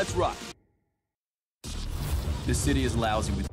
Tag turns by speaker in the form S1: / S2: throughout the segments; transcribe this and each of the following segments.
S1: Let's rock. This city is lousy with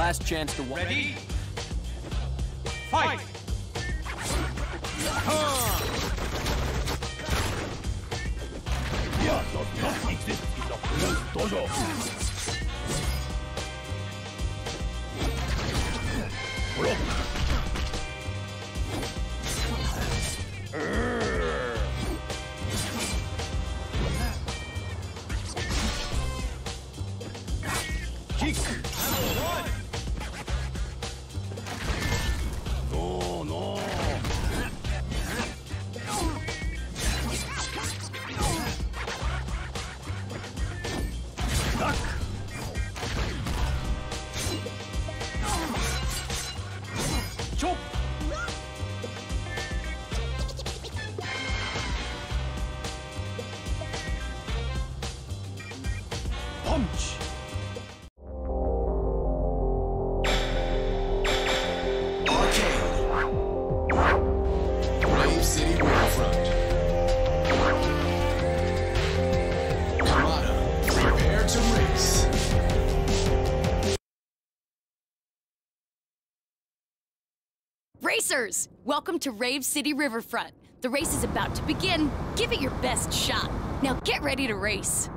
S1: last chance to win.
S2: Ready? Fight! Fear Punch.
S3: Racers! Welcome to Rave City Riverfront. The race is about to begin. Give it your best shot. Now get ready to race.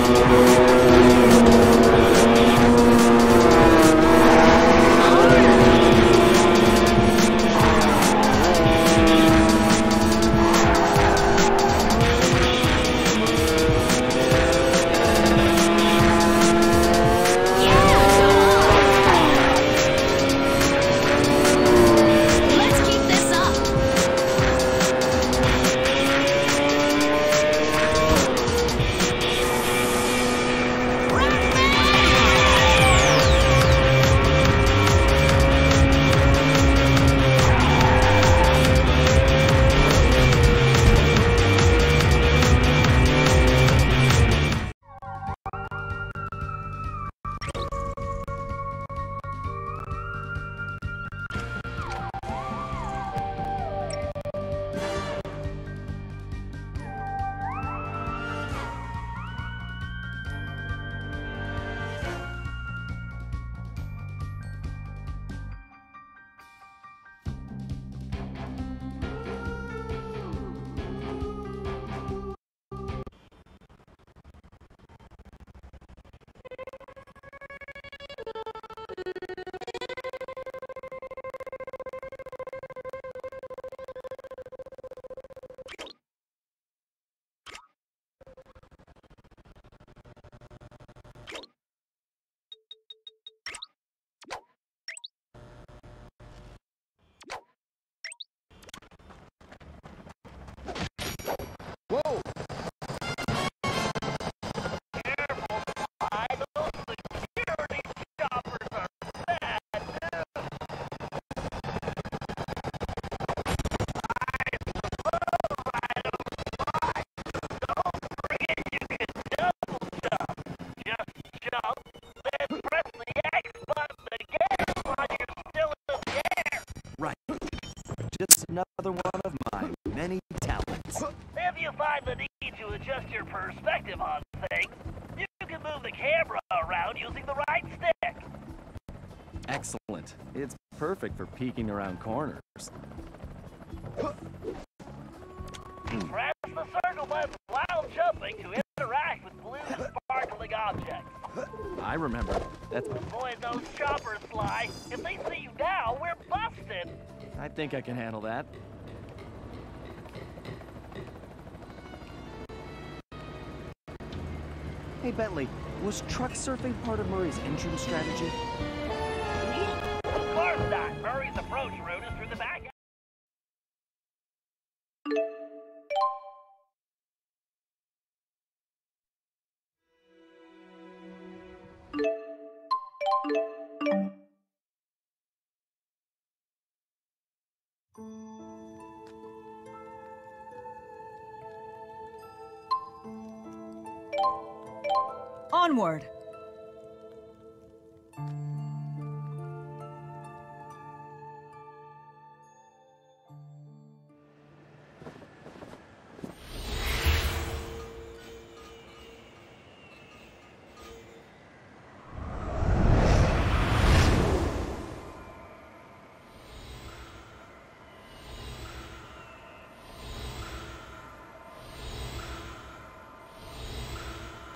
S3: Let's
S4: Just another one of my many talents.
S5: If you find the need to adjust your perspective on things, you can move the camera around using the right stick.
S4: Excellent. It's perfect for peeking around corners.
S5: Press the circle button while jumping to interact with blue sparkling objects.
S4: I remember. That's.
S5: Boy, those choppers, Sly. If they see you now, we're busted.
S4: I think I can handle that. Hey Bentley, was truck surfing part of Murray's entrance strategy?
S6: Onward!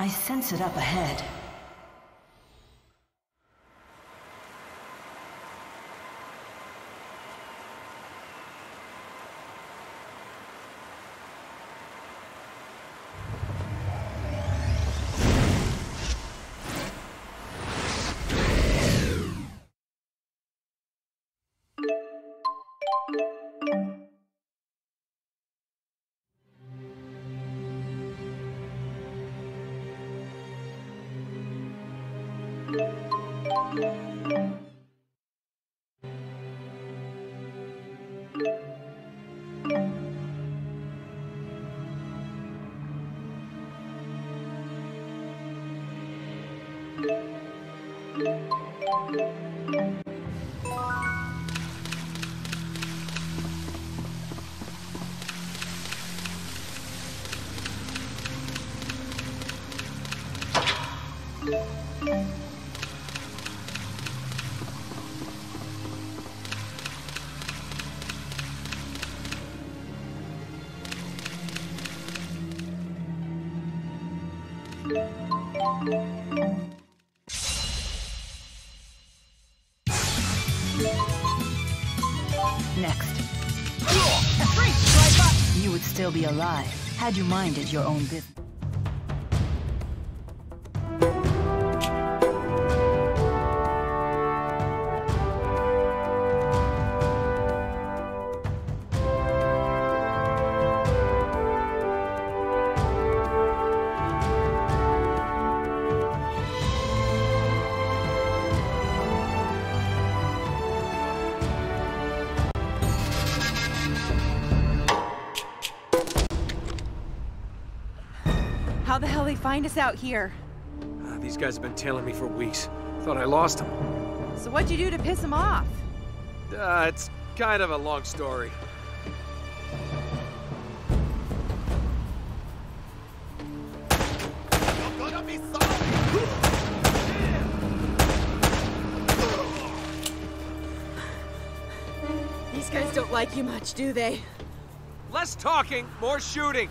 S7: I sense it up ahead. Next. You would still be alive had you minded your own business.
S6: How the hell they find us out here?
S2: Ah, these guys have been tailing me for weeks. Thought I lost them.
S6: So what'd you do to piss them off?
S2: Uh, it's kind of a long story.
S6: These guys don't like you much, do they?
S2: Less talking, more shooting.